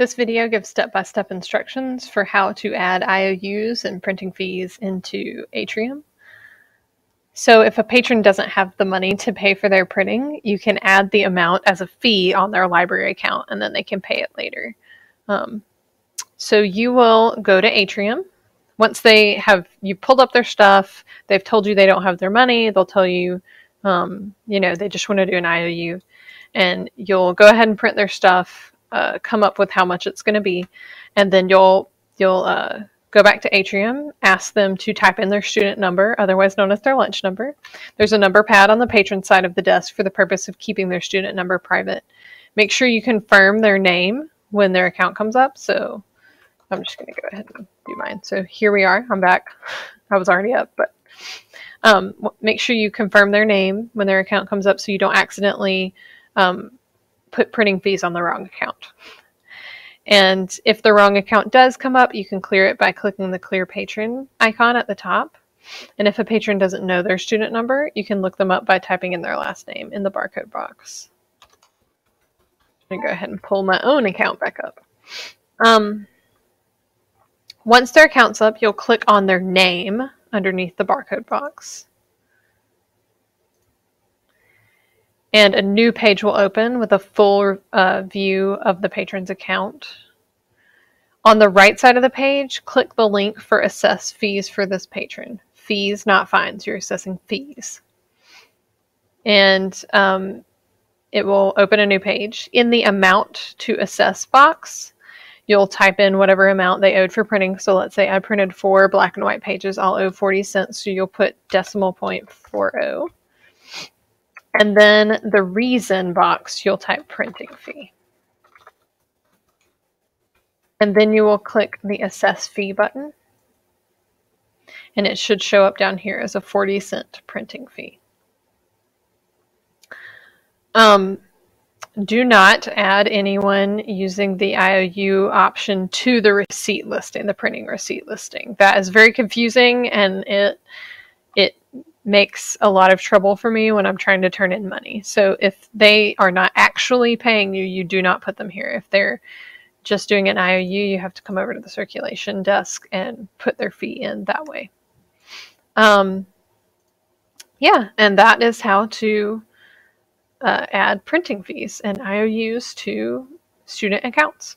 This video gives step-by-step instructions for how to add IOUs and printing fees into Atriuum. So if a patron doesn't have the money to pay for their printing, you can add the amount as a fee on their library account and then they can pay it later. Um, so you will go to Atriuum. Once they have you pulled up their stuff, they've told you they don't have their money, they'll tell you, um, you know, they just want to do an IOU. And you'll go ahead and print their stuff uh, come up with how much it's going to be, and then you'll you'll uh, go back to Atriuum, ask them to type in their student number, otherwise known as their lunch number. There's a number pad on the patron side of the desk for the purpose of keeping their student number private. Make sure you confirm their name when their account comes up. So I'm just going to go ahead and do mine. So here we are. I'm back. I was already up, but um, make sure you confirm their name when their account comes up so you don't accidentally um, put printing fees on the wrong account. And if the wrong account does come up, you can clear it by clicking the clear patron icon at the top. And if a patron doesn't know their student number, you can look them up by typing in their last name in the barcode box. I'm going to go ahead and pull my own account back up. Um, once their account's up, you'll click on their name underneath the barcode box. And a new page will open with a full uh, view of the patron's account. On the right side of the page, click the link for assess fees for this patron. Fees, not fines. You're assessing fees. And um, it will open a new page. In the amount to assess box, you'll type in whatever amount they owed for printing. So let's say I printed four black and white pages. I'll owe 40 cents. So you'll put decimal point 40. And then the reason box, you'll type printing fee. And then you will click the assess fee button. And it should show up down here as a 40 cent printing fee. Um, do not add anyone using the IOU option to the receipt listing, the printing receipt listing. That is very confusing and it it makes a lot of trouble for me when I'm trying to turn in money. So if they are not actually paying you, you do not put them here. If they're just doing an IOU, you have to come over to the circulation desk and put their fee in that way. Um, yeah, and that is how to uh, add printing fees and IOUs to student accounts.